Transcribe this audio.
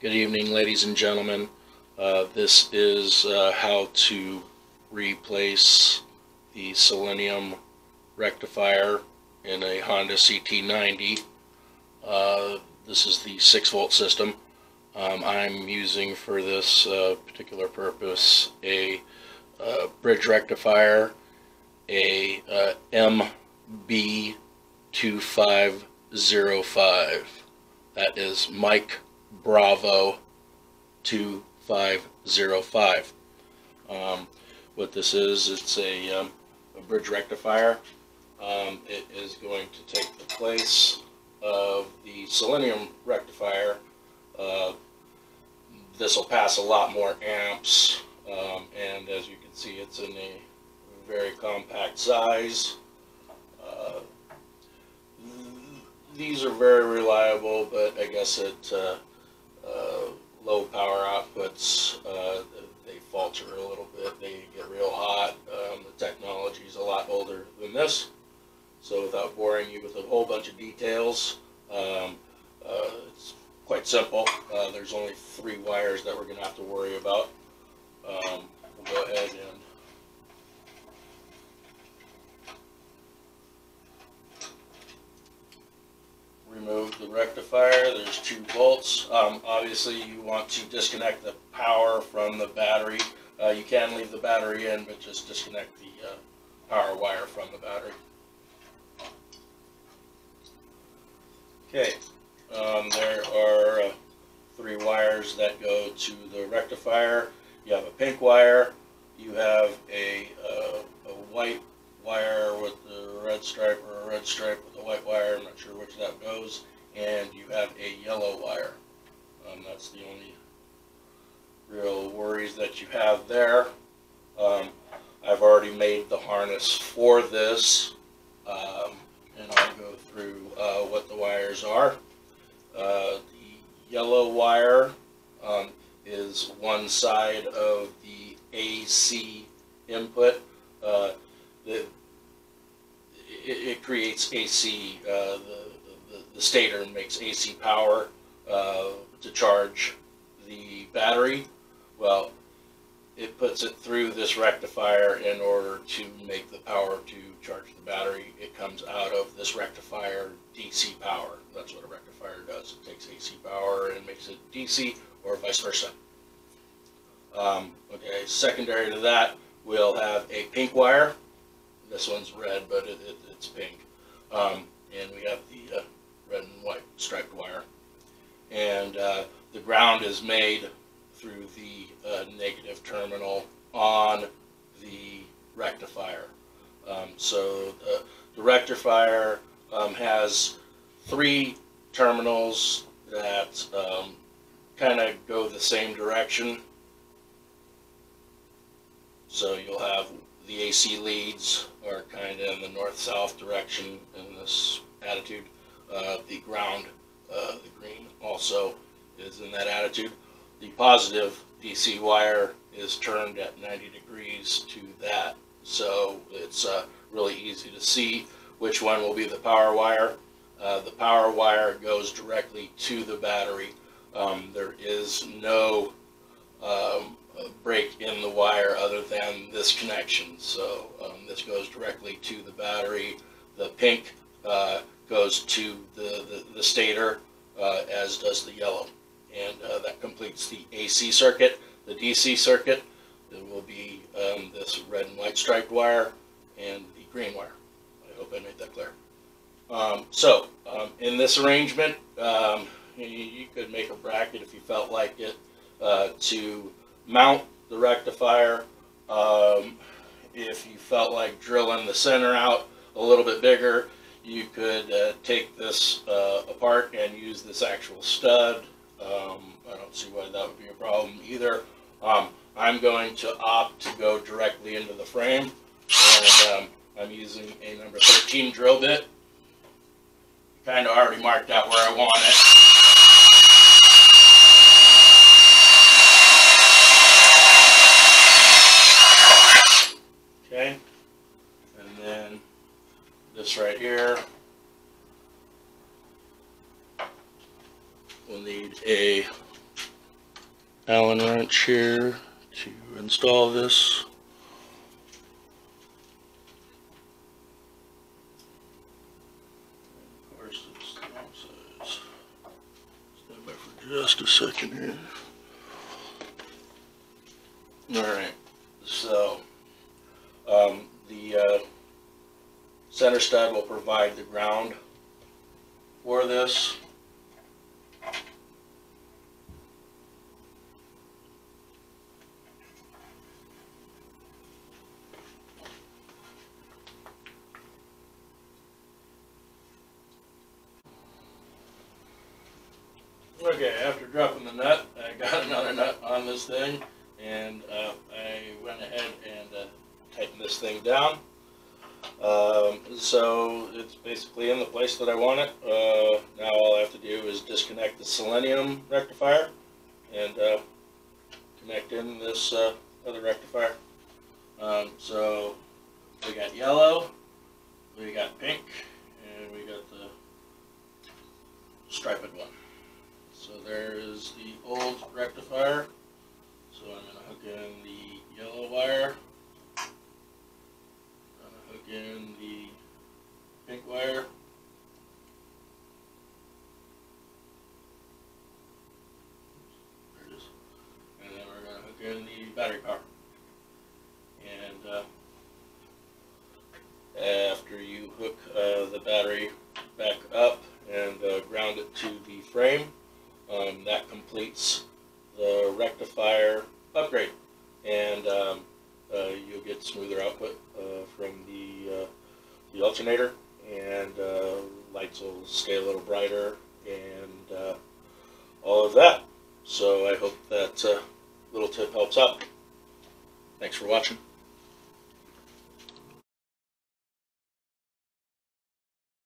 Good evening, ladies and gentlemen. Uh, This is uh, how to replace the selenium rectifier in a Honda CT90. Uh, This is the 6 volt system. Um, I'm using for this uh, particular purpose a uh, bridge rectifier, a uh, MB2505. That is Mike Bravo 2505. Um, what this is, it's a, um, a bridge rectifier. Um, it is going to take the place of the selenium rectifier. Uh, this will pass a lot more amps, um, and as you can see, it's in a very compact size. Uh, these are very reliable, but I guess uh, uh, low power outputs, uh, they falter a little bit. They get real hot. Um, the technology is a lot older than this. So without boring you with a whole bunch of details, um, uh, it's quite simple. Uh, there's only three wires that we're going to have to worry about. Um, we'll go ahead and the rectifier. There's two bolts. Um, obviously, you want to disconnect the power from the battery. Uh, you can leave the battery in, but just disconnect the uh, power wire from the battery. Okay, um, there are uh, three wires that go to the rectifier. You have a pink wire, you have a, uh, a white wire with the red stripe or a red stripe with a white wire, I'm not sure which that goes, and you have a yellow wire. Um, that's the only real worries that you have there. Um, I've already made the harness for this, um, and I'll go through uh, what the wires are. Uh, the yellow wire um, is one side of the AC input. Uh, the, it, it creates AC, uh, the, the, stator makes AC power uh, to charge the battery. Well, it puts it through this rectifier in order to make the power to charge the battery. It comes out of this rectifier DC power. That's what a rectifier does. It takes AC power and makes it DC or vice versa. Um, okay, secondary to that, we'll have a pink wire. This one's red, but it, it, it's pink. Um, and we have the uh, red and white striped wire. And uh, the ground is made through the uh, negative terminal on the rectifier. Um, so the, the rectifier um, has three terminals that um, kind of go the same direction. So you'll have the AC leads are kind of in the north-south direction in this attitude. Uh, the ground, uh, the green, also is in that attitude. The positive DC wire is turned at 90 degrees to that. So it's uh, really easy to see which one will be the power wire. Uh, the power wire goes directly to the battery. Um, there is no um, break in the wire other than this connection. So um, this goes directly to the battery. The pink uh, goes to the, the, the stator, uh, as does the yellow. And uh, that completes the AC circuit. The DC circuit, there will be um, this red and white striped wire and the green wire. I hope I made that clear. Um, so, um, in this arrangement, um, you, you, could make a bracket if you felt like it uh, to mount the rectifier. Um, if you felt like drilling the center out a little bit bigger, you could uh, take this uh, apart and use this actual stud. Um, I don't see why that would be a problem either. Um, I'm going to opt to go directly into the frame and um, I'm using a number 13 drill bit. Kind of already marked out where I want it. Okay, and then this right here. We'll need a Allen wrench here to install this. Just a second here. Alright, so, um, the, uh, center stud will provide the ground for this. Okay, after dropping the nut, I got another nut on this thing, and uh, I went ahead and uh, tightened this thing down. Um, so it's basically in the place that I want it. Uh, now all I have to do is disconnect the selenium rectifier and uh, connect in this uh, other rectifier. Um, so we got yellow, we got pink, and we got the striped one. So there is the old rectifier. In the battery power. And, uh, after you hook, uh, the battery back up and, uh, ground it to the frame, um, that completes the rectifier upgrade. And um, uh, you'll get smoother output uh, from the, uh, the alternator and lights will stay a little brighter and all of that. So I hope that little tip helps out. Thanks for watching.